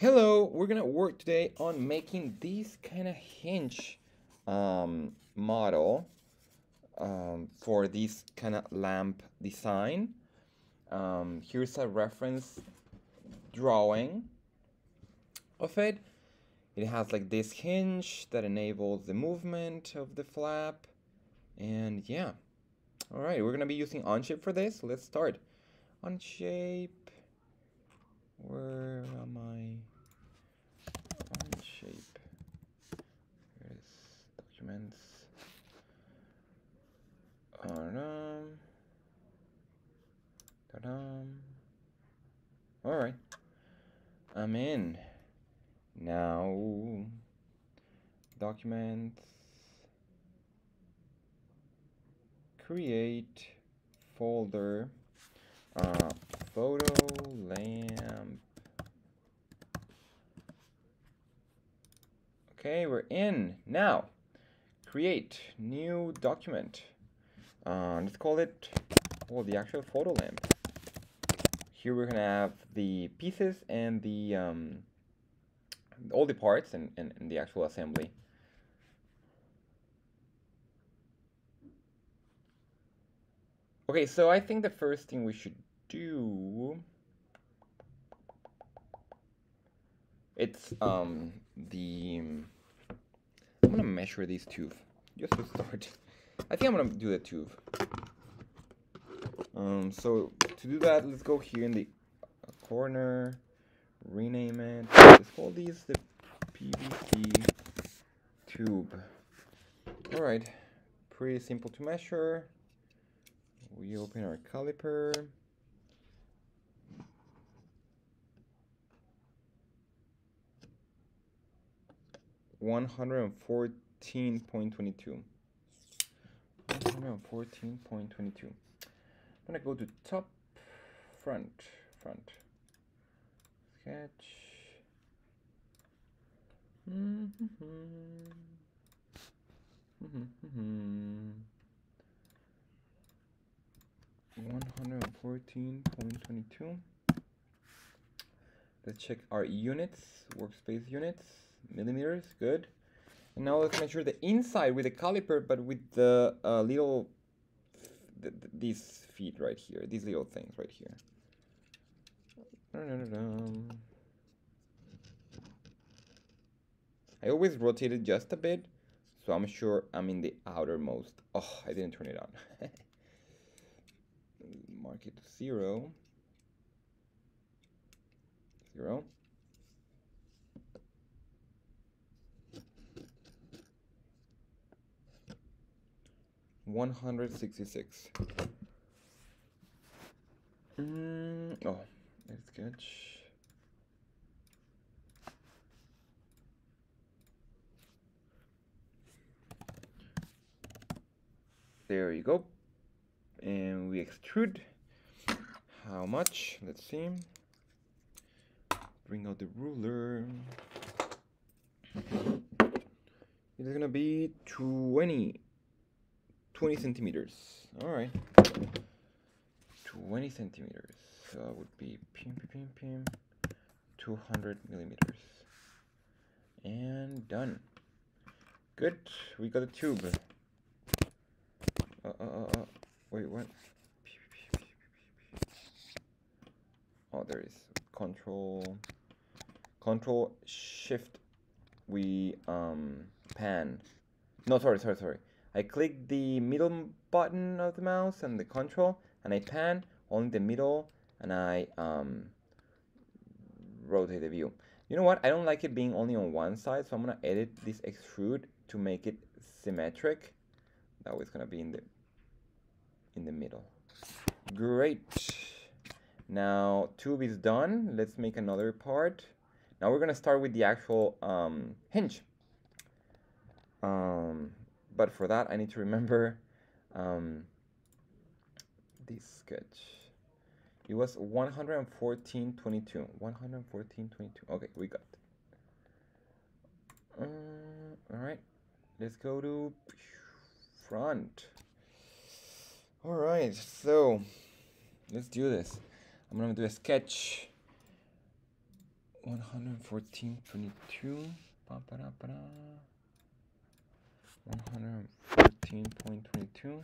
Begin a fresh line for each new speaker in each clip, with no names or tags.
Hello, we're gonna work today on making this kind of hinge um, model um, for this kind of lamp design. Um, here's a reference drawing of it. It has like this hinge that enables the movement of the flap. And yeah, all right, we're gonna be using Onshape for this. Let's start. Onshape. Where am I? Onshape. Here's documents. All right. I'm in. Now, documents. Create folder. Uh, photo lamp. Okay, we're in. Now, create new document. Uh, let's call it, well, the actual photo lamp. Here we're gonna have the pieces and the, um, all the parts and, and, and the actual assembly. Okay, so I think the first thing we should do it's um the I'm gonna measure these two just to start. I think I'm gonna do the tube. Um, so to do that, let's go here in the corner, rename it. Let's call these the PVC tube. All right, pretty simple to measure. We open our caliper. 114.22. 114.22. I'm gonna go to top, front, front, sketch. Mm -hmm. 114.22. Let's check our units, workspace units millimeters, good. And now let's measure the inside with the caliper, but with the uh, little, th th these feet right here, these little things right here. I always rotate it just a bit, so I'm sure I'm in the outermost. Oh, I didn't turn it on. mark it zero, zero. One hundred sixty-six. Mm, oh, let's sketch. There you go. And we extrude how much? Let's see. Bring out the ruler. It is gonna be 20, 20 centimeters. All right, 20 centimeters. So it would be pim, pim, pim, 200 millimeters. And done. Good, we got a tube. Uh, uh, uh, uh. Wait, what? oh there is control control shift we um pan no sorry sorry sorry I click the middle button of the mouse and the control and I pan only the middle and I um rotate the view you know what I don't like it being only on one side so I'm gonna edit this extrude to make it symmetric that it's gonna be in the in the middle great now tube is done. Let's make another part. Now we're gonna start with the actual um, hinge. Um, but for that I need to remember um, this sketch. It was 114.22. 114.22. Okay, we got. Uh, all right, let's go to front. All right, so let's do this. I'm gonna do a sketch 114.22. 114.22.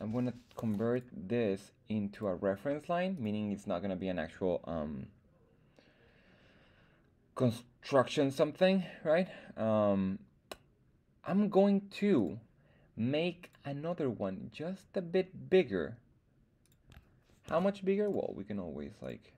I'm gonna convert this into a reference line, meaning it's not gonna be an actual um, construction something, right? Um, I'm going to make another one just a bit bigger. How much bigger? Well, we can always like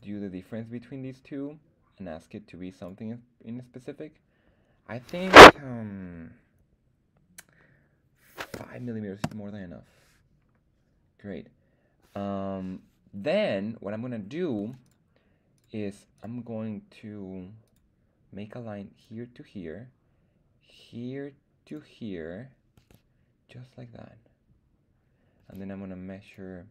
do the difference between these two and ask it to be something in specific. I think um, five millimeters is more than enough. Great. Um, then what I'm gonna do is I'm going to make a line here to here, here to here, just like that. And then I'm gonna measure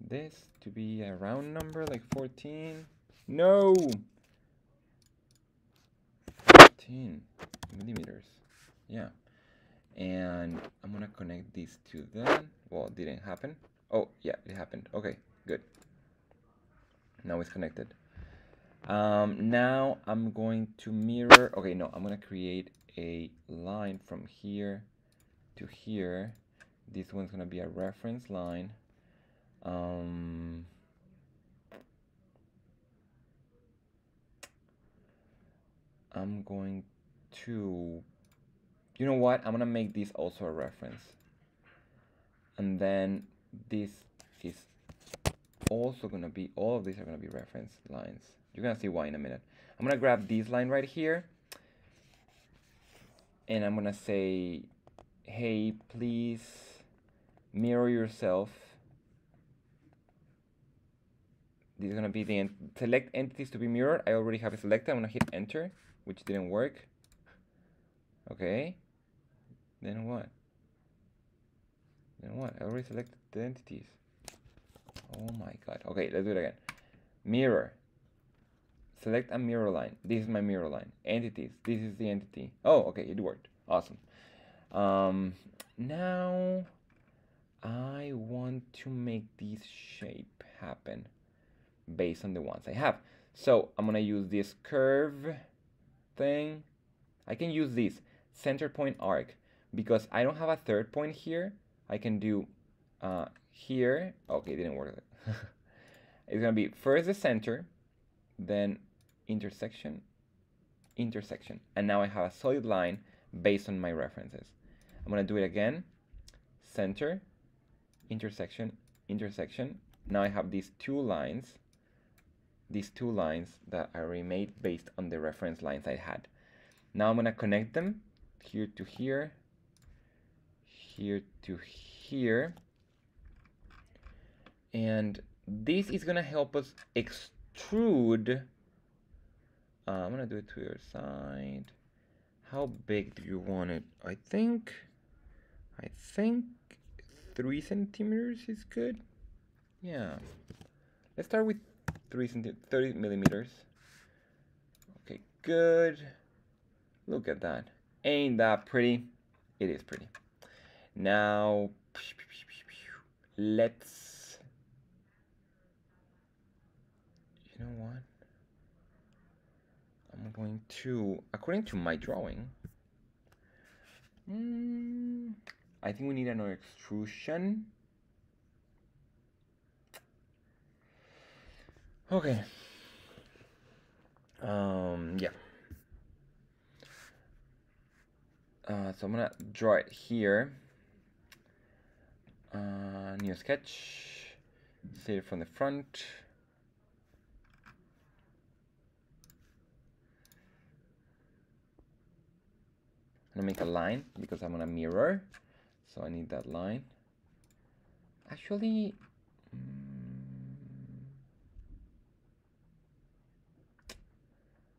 this to be a round number like 14. No! 14 millimeters. Yeah. And I'm gonna connect these two then. Well, it didn't happen. Oh, yeah, it happened. Okay, good. Now it's connected. Um, now I'm going to mirror. Okay, no, I'm gonna create a line from here to here. This one's gonna be a reference line. Um, I'm going to, you know what? I'm gonna make this also a reference. And then this is also gonna be, all of these are gonna be reference lines. You're gonna see why in a minute. I'm gonna grab this line right here and I'm gonna say, hey, please mirror yourself. This is gonna be the select entities to be mirrored. I already have it selected. I'm gonna hit enter, which didn't work. Okay. Then what? Then what? I already selected the entities. Oh my god. Okay, let's do it again. Mirror. Select a mirror line. This is my mirror line. Entities. This is the entity. Oh, okay, it worked. Awesome. Um, now, I want to make this shape happen based on the ones I have. So I'm gonna use this curve thing. I can use this center point arc because I don't have a third point here. I can do uh, here. Okay, didn't work. it's gonna be first the center, then intersection, intersection. And now I have a solid line based on my references. I'm gonna do it again, center, intersection, intersection. Now I have these two lines, these two lines that I remade based on the reference lines I had. Now I'm gonna connect them here to here, here to here. And this is gonna help us extrude uh, I'm gonna do it to your side. How big do you want it? I think, I think three centimeters is good. Yeah. Let's start with three centimeters, 30 millimeters. Okay, good. Look at that. Ain't that pretty? It is pretty. Now, let's, you know what? I'm going to, according to my drawing, mm, I think we need another extrusion. Okay. Um, yeah. Uh, so I'm gonna draw it here. Uh, new sketch. See it from the front. gonna make a line because I'm gonna mirror so I need that line actually mm,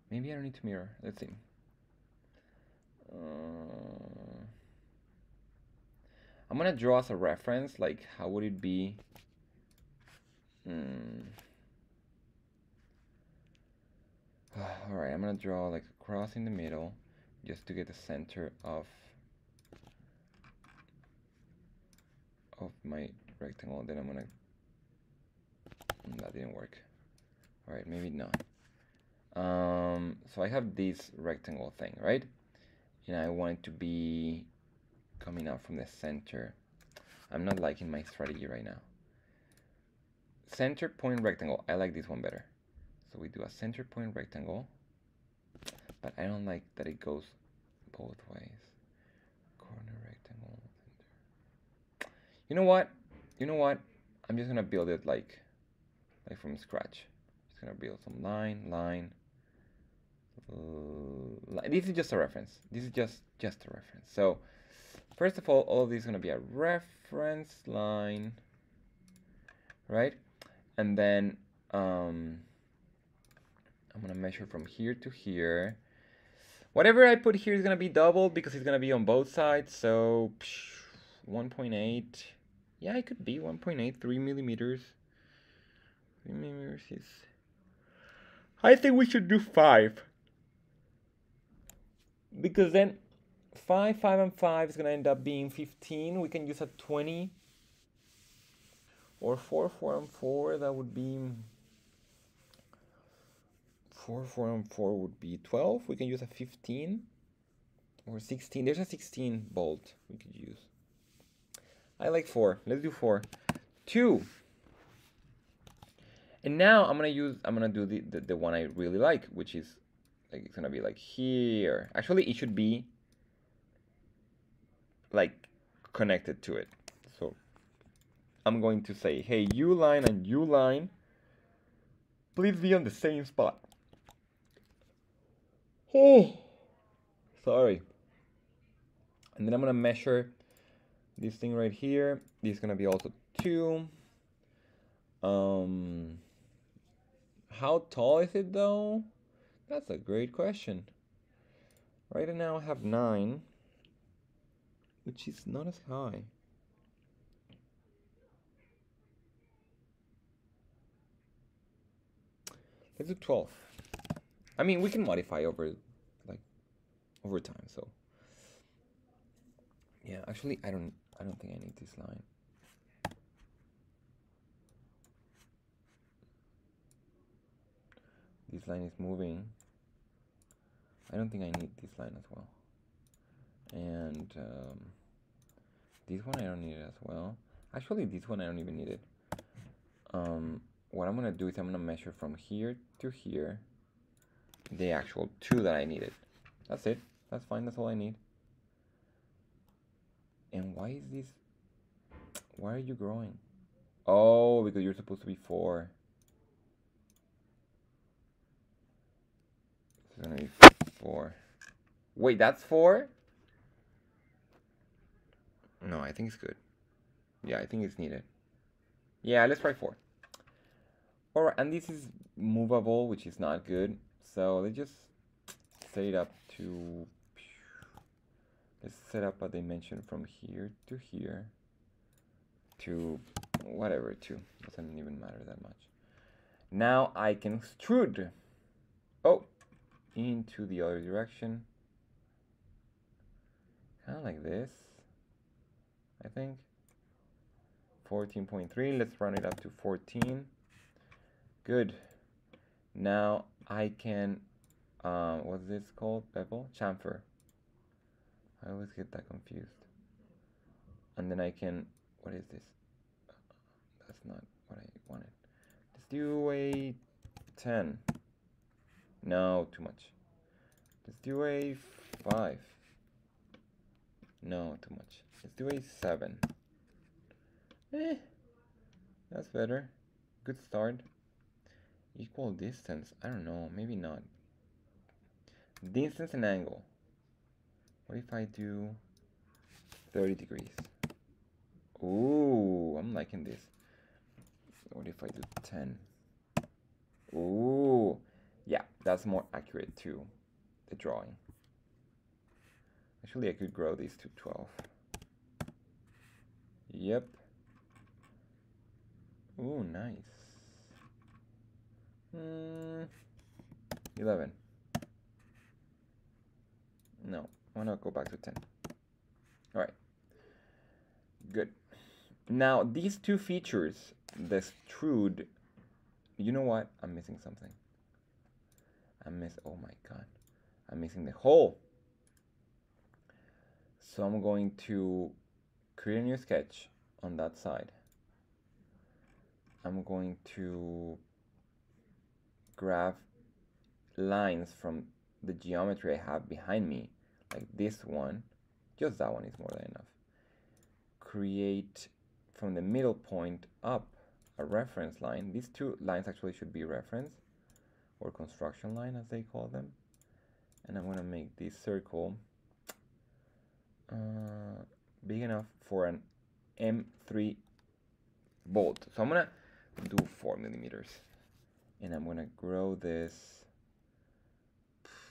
maybe I don't need to mirror let's see uh, I'm gonna draw as a reference like how would it be mm. all right I'm gonna draw like a cross in the middle just to get the center of of my rectangle then I'm gonna that didn't work All right, maybe not. Um, so I have this rectangle thing, right? And I want it to be coming out from the center. I'm not liking my strategy right now. Center point rectangle. I like this one better. So we do a center point rectangle. But I don't like that it goes both ways. Corner rectangle. Center. You know what? You know what? I'm just gonna build it like like from scratch. Just gonna build some line, line. This is just a reference. This is just just a reference. So first of all, all of this is gonna be a reference line, right? And then um, I'm gonna measure from here to here. Whatever I put here is gonna be doubled because it's gonna be on both sides. So 1.8. Yeah, it could be 1.8, 3 millimeters. 3 millimeters is... I think we should do 5. Because then 5, 5, and 5 is going to end up being 15. We can use a 20. Or 4, 4, and 4, that would be... 4, 4, and 4 would be 12. We can use a 15. Or 16. There's a 16 bolt we could use. I like four. Let's do four. Two. And now I'm gonna use I'm gonna do the, the, the one I really like, which is like it's gonna be like here. Actually it should be like connected to it. So I'm going to say, hey, U line and U line, please be on the same spot. Oh, sorry. And then I'm gonna measure this thing right here this is gonna be also two um how tall is it though that's a great question right now I have nine which is not as high let's do 12 I mean we can modify over like over time so yeah actually I don't I don't think I need this line. This line is moving. I don't think I need this line as well. And um, this one I don't need it as well. Actually, this one I don't even need it. Um, what I'm gonna do is I'm gonna measure from here to here the actual two that I needed. That's it. That's fine. That's all I need. And why is this? Why are you growing? Oh, because you're supposed to be four. Gonna be four. Wait, that's four? No, I think it's good. Yeah, I think it's needed. Yeah, let's try four. Alright, and this is movable, which is not good. So let's just set it up to let's set up a dimension from here to here to whatever to doesn't even matter that much now I can extrude oh into the other direction kind of like this I think 14.3 let's run it up to 14 good now I can um, what's this called bevel chamfer I always get that confused. And then I can, what is this? That's not what I wanted. Let's do a 10. No, too much. Let's do a 5. No, too much. Let's do a 7. Eh, that's better. Good start. Equal distance. I don't know. Maybe not. Distance and angle. What if I do 30 degrees? Ooh, I'm liking this. What if I do 10? Ooh, yeah, that's more accurate to the drawing. Actually, I could grow this to 12. Yep. Ooh, nice. Mm, 11. No, why not go back to 10? All right. Good. Now, these two features, the extrude, you know what? I'm missing something. I miss, oh my God. I'm missing the hole. So I'm going to create a new sketch on that side. I'm going to grab lines from the geometry I have behind me, like this one, just that one is more than enough. Create from the middle point up a reference line. These two lines actually should be reference or construction line as they call them. And I'm gonna make this circle uh, big enough for an M3 bolt. So I'm gonna do four millimeters and I'm gonna grow this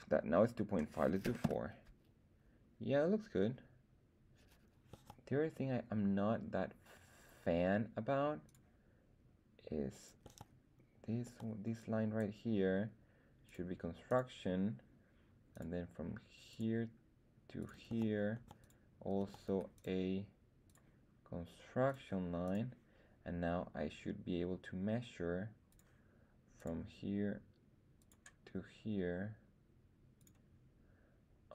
that now it's 2.5 let's do 4 yeah it looks good the other thing I, I'm not that fan about is this this line right here should be construction. And then from here to here also a construction line. And now I should be able to measure from here to here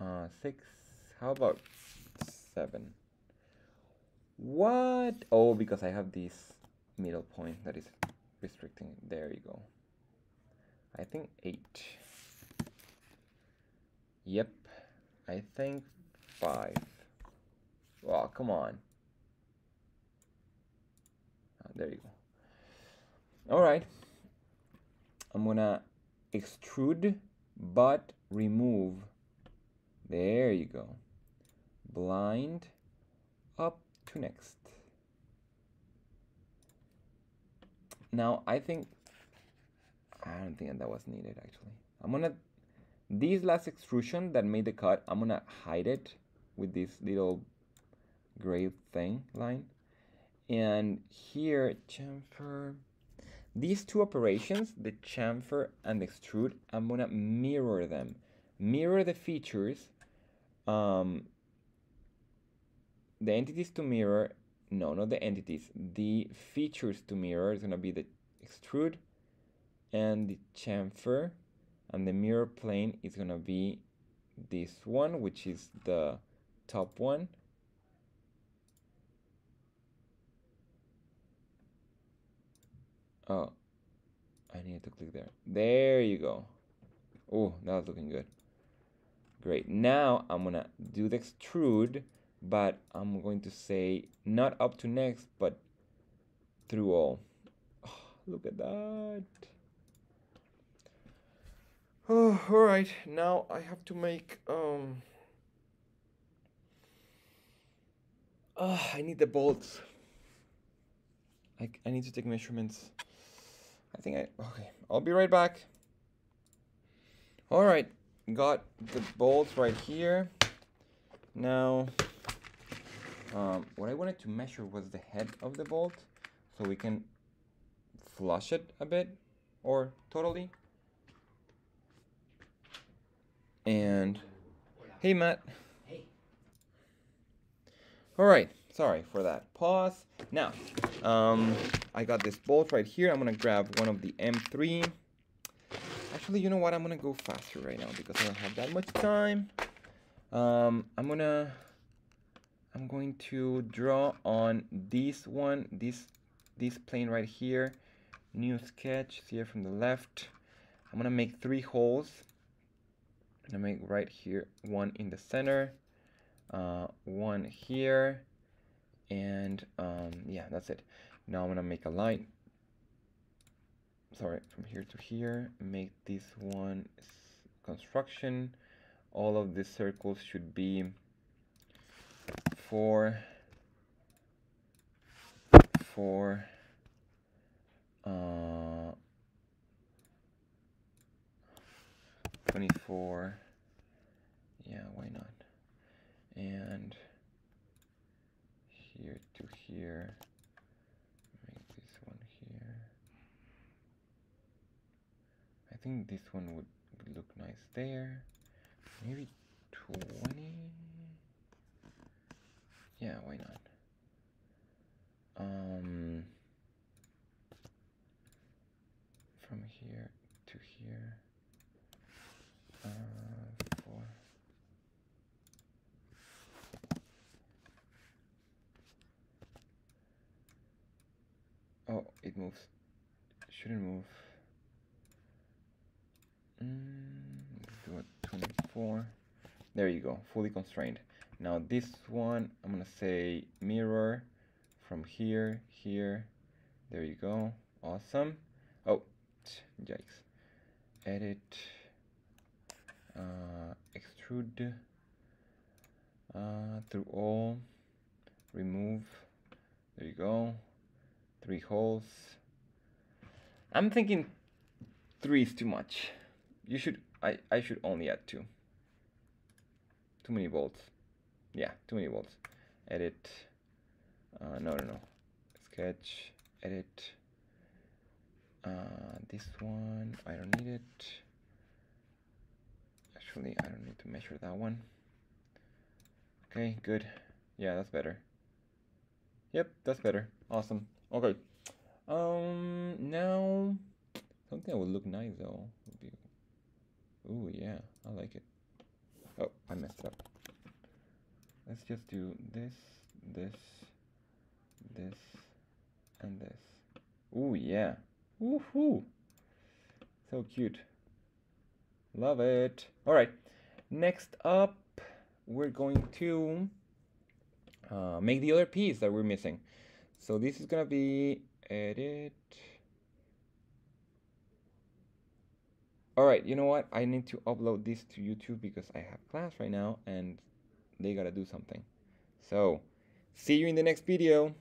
uh, six. How about seven? What? Oh because I have this middle point that is restricting there you go. I think eight. Yep I think five. Oh come on. Oh, there you go. All right I'm gonna extrude but remove. There you go. Blind up to next now I think I don't think that was needed actually I'm gonna this last extrusion that made the cut I'm gonna hide it with this little gray thing line and here chamfer these two operations, the chamfer and the extrude, I'm gonna mirror them. Mirror the features, um, the entities to mirror, no, not the entities, the features to mirror is gonna be the extrude and the chamfer, and the mirror plane is gonna be this one, which is the top one. Oh, I need to click there. There you go. Oh, that's looking good. Great. Now I'm gonna do the extrude, but I'm going to say not up to next, but through all. Oh, look at that. Oh, all right. Now I have to make um. Oh, I need the bolts. I, I need to take measurements. I think I, okay, I'll be right back. All right, got the bolts right here. Now, um, what I wanted to measure was the head of the bolt so we can flush it a bit or totally. And, hey Matt.
Hey.
All right, sorry for that pause. Now, um, I got this bolt right here. I'm gonna grab one of the M3. Actually, you know what? I'm gonna go faster right now because I don't have that much time. Um, I'm gonna, I'm going to draw on this one, this, this plane right here. New sketch here from the left. I'm gonna make three holes. I'm gonna make right here, one in the center, uh, one here, and um, yeah, that's it. Now I'm gonna make a line. Sorry, from here to here, make this one construction. All of these circles should be four, four, uh, 24, yeah, why not? And here to here. Make this one here. I think this one would, would look nice there. Maybe 20? Yeah, why not? Um, from here to here, uh, four. Oh, it moves. Shouldn't move. Mm, do it 24. There you go, fully constrained. Now this one, I'm gonna say mirror from here, here. There you go, awesome. Oh, yikes. Edit, uh, extrude uh, through all, remove. There you go, three holes. I'm thinking three is too much. You should, I, I should only add two. Too many volts. Yeah, too many volts. Edit. Uh, no, no, no. Sketch. Edit. Uh, this one, I don't need it. Actually, I don't need to measure that one. Okay, good. Yeah, that's better. Yep, that's better. Awesome. Okay. Um, now something that would look nice though would be. Ooh, yeah, I like it. Oh, I messed up. Let's just do this, this, this, and this. Ooh, yeah. Woohoo! So cute. Love it. All right. Next up, we're going to uh, make the other piece that we're missing. So this is gonna be edit. All right, you know what? I need to upload this to YouTube because I have class right now and they gotta do something. So, see you in the next video.